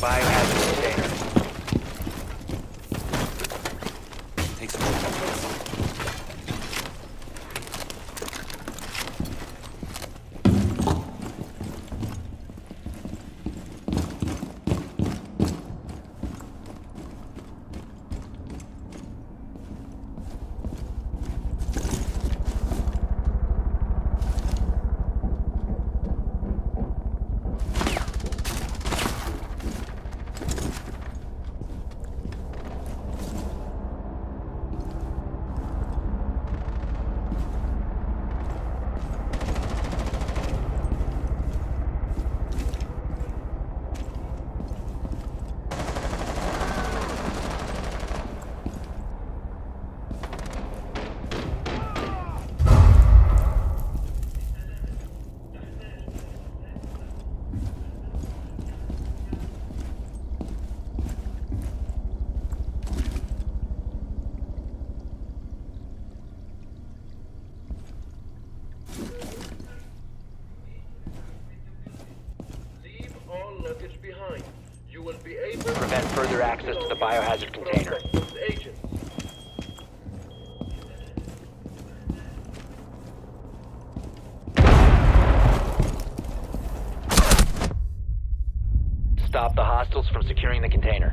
biohazard container. Take some all behind. You will be able Prevent further access to the biohazard container. Protect those agents. Stop the hostiles from securing the container.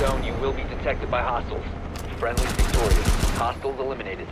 Zone, you will be detected by hostiles. Friendly victorious. Hostiles eliminated.